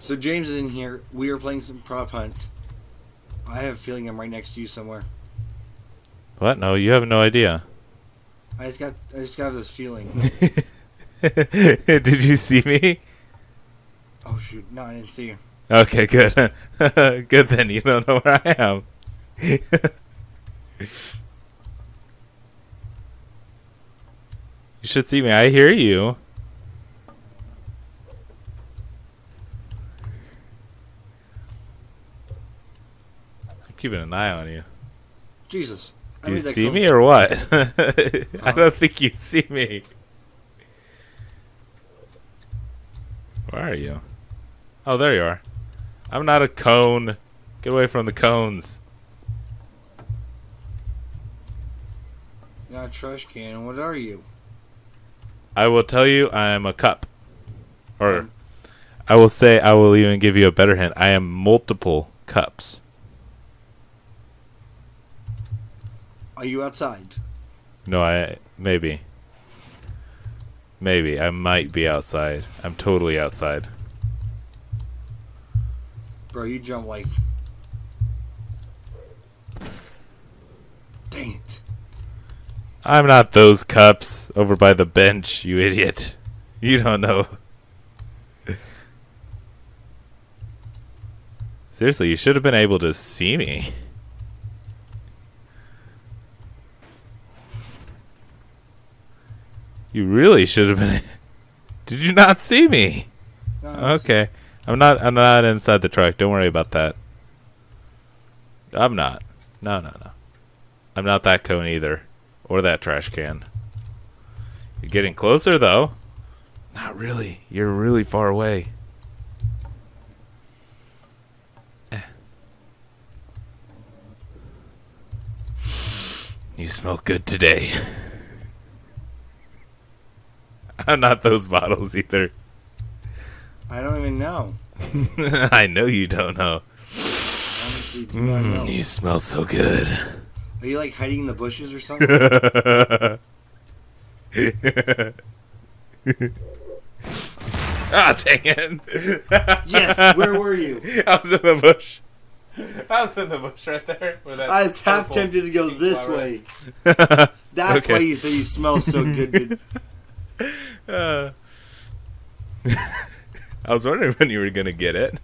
So James is in here. We are playing some prop hunt. I have a feeling I'm right next to you somewhere. What? No, you have no idea. I just got I just got this feeling. Did you see me? oh shoot! No, I didn't see you. Okay, good. good then. You don't know where I am. you should see me. I hear you. Keeping an eye on you. Jesus. Do you see me or what? I don't think you see me. Where are you? Oh, there you are. I'm not a cone. Get away from the cones. You're not a trash can. What are you? I will tell you I am a cup. Or Um, I will say I will even give you a better hint. I am multiple cups. Are you outside? No, I maybe. Maybe I might be outside. I'm totally outside. Bro, you jump like. Dang it. I'm not those cups over by the bench, you idiot. You don't know. Seriously, you should have been able to see me. You really should have been. Did you not see me? No, Okay. I'm not I'm not inside the truck. Don't worry about that. I'm not. No, no, no. I'm not that cone either. Or that trash can. You're getting closer though. Not really. You're really far away. Eh. You smell good today. I'm not those bottles either. I don't even know. I know you don't know. Honestly, do not know. Mm, you smell so good. Are you like hiding in the bushes or something? ah, dang it. yes. Where were you? I was in the bush. I was in the bush right there. With that I was half tempted to go this way. That's Okay. why you say you smell so good. Uh, I was wondering when you were gonna get it.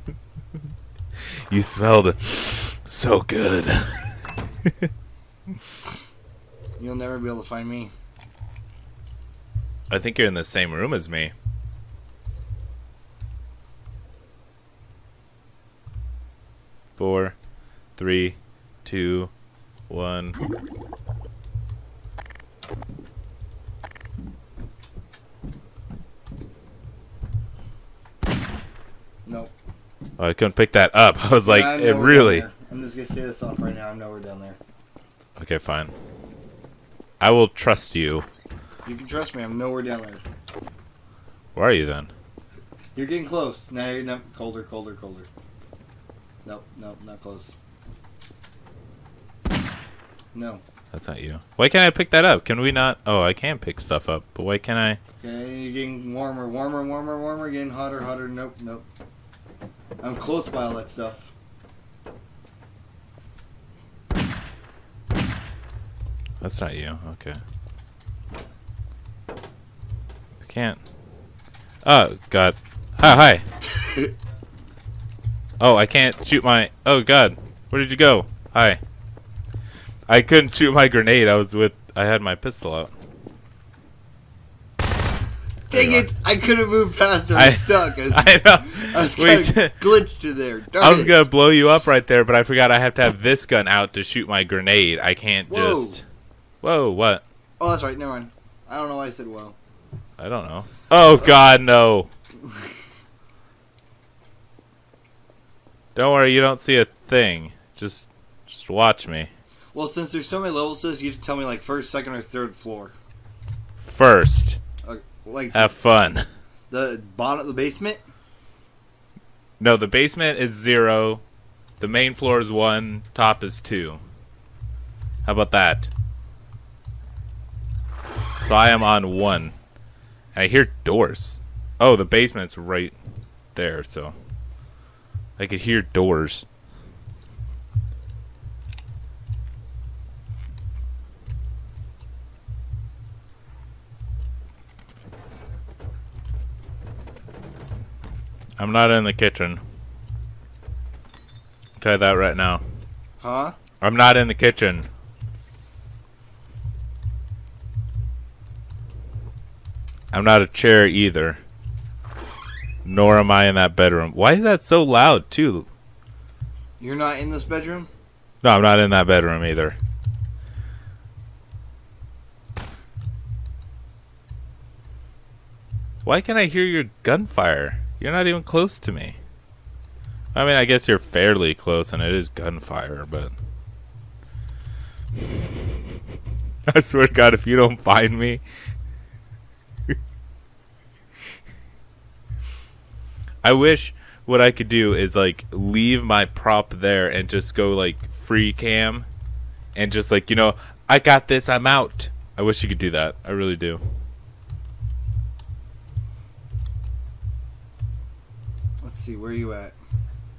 You smelled so good. You'll never be able to find me. I think you're in the same room as me. Four, three, two, one. Nope. Oh, I couldn't pick that up. I was like, I'm it really. I'm just gonna say this off right now. I'm nowhere down there. Okay, fine. I will trust you. You can trust me. I'm nowhere down there. Where are you then? You're getting close. Now you're no, colder, colder, colder. Nope, nope, not close. No. That's not you. Why can't I pick that up? Can we not? Oh, I can pick stuff up, but why can't I? Okay, you're getting warmer, warmer, warmer, warmer, getting hotter, hotter. Nope, nope. I'm close by all that stuff. That's not you. Okay. I can't. Oh God. Hi, hi. oh, I can't shoot my. Oh God. Where did you go? Hi. I couldn't shoot my grenade. I was with. I had my pistol out. Dang it! I couldn't move past it. I- I'm stuck. I was, I know. I was We glitched in there. Darn I was it. gonna blow you up right there, but I forgot I have to have this gun out to shoot my grenade. I can't Whoa. just. Whoa! What? Oh, that's right. Never mind. I don't know why I said well. I don't know. Oh God, no! Don't worry, you don't see a thing. Just, just watch me. Well, since there's so many levels, you have to tell me like first, second, or third floor. First, like have fun. the bottom, the basement. No, the basement is zero. The main floor is one. Top is two. How about that? So I am on one. And I hear doors. Oh, the basement's right there. So I could hear doors. I'm not in the kitchen. I'll tell you that right now. Huh? I'm not in the kitchen. I'm not a chair either. Nor am I in that bedroom. Why is that so loud, too? You're not in this bedroom? No, I'm not in that bedroom either. Why can I hear your gunfire? You're not even close to me. I mean, I guess you're fairly close and it is gunfire, but. I swear to God, if you don't find me. I wish what I could do is like leave my prop there and just go like free cam and just like, you know, I got this, I'm out. I wish you could do that. I really do. See, where are you at?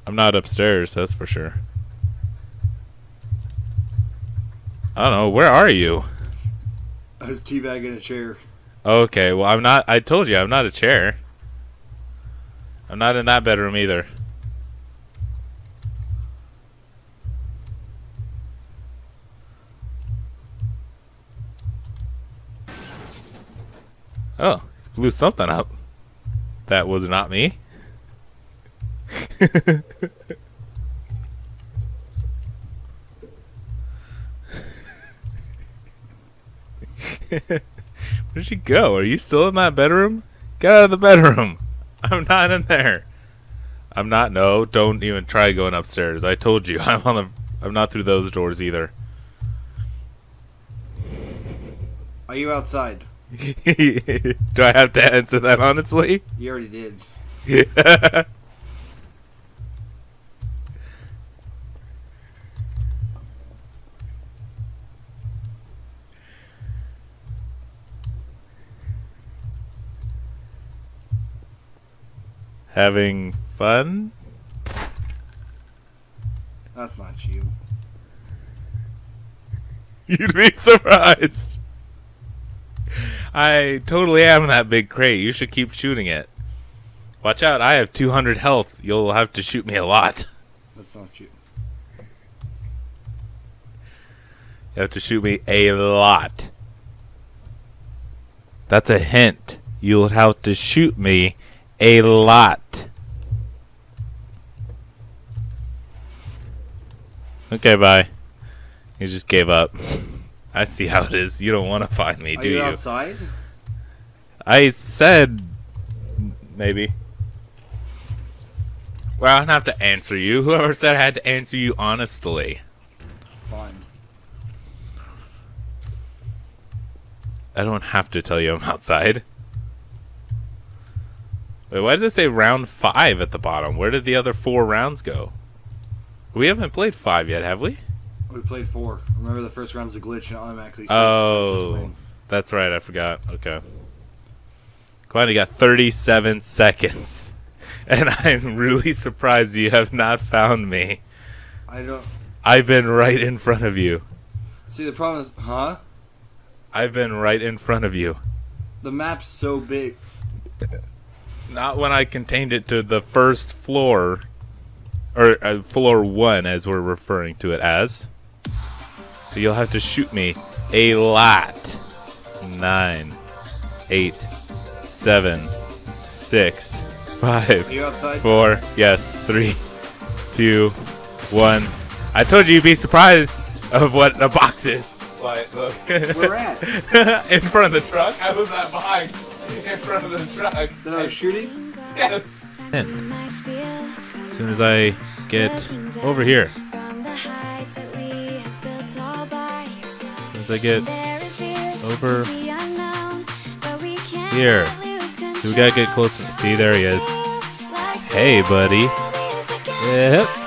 I'm not upstairs, that's for sure. I don't know, where are you? I was teabagging a chair. Okay, well I'm not I told you I'm not a chair. I'm not in that bedroom either. Oh, blew something up. That was not me. Where'd you go? Are you still in that bedroom? Get out of the bedroom. I'm not in there. I'm not. No, don't even try going upstairs. I told you. I'm on the. I'm not through those doors either. Are you outside? Do I have to answer that honestly? You already did. Having fun? That's not you. You'd be surprised. I totally am that big crate. You should keep shooting it. Watch out, I have 200 health. You'll have to shoot me a lot. That's not you. You have to shoot me a lot. That's a hint. You'll have to shoot me a lot. Okay, bye. You just gave up. I see how it is. You don't want to find me, Are do you you? outside? I said maybe. Well, I don't have to answer you. Whoever said I had to answer you honestly. Fine. I don't have to tell you I'm outside. Wait, why does it say round five at the bottom? Where did the other four rounds go? We haven't played five yet, have we? We played four. Remember the first round's a glitch and automatically Oh, that's right. I forgot. Okay. You got 37 seconds. And I'm really surprised you have not found me. I don't I've been right in front of you. see the problem is huh? I've been right in front of you. The map's so big. Not when I contained it to the first floor, or uh, floor one, as we're referring to it as. But you'll have to shoot me a lot. Nine, eight, seven, six, five, Are you outside? four, yes, three, two, one. I told you you'd be surprised of what the box is. Why, look. Where at? in front of the truck. I was not behind. In front of the truck. That I was shooting? Yes. As As soon as I get over here. As as I get over here. So we gotta get closer. See, there he is. Hey, buddy. Yep.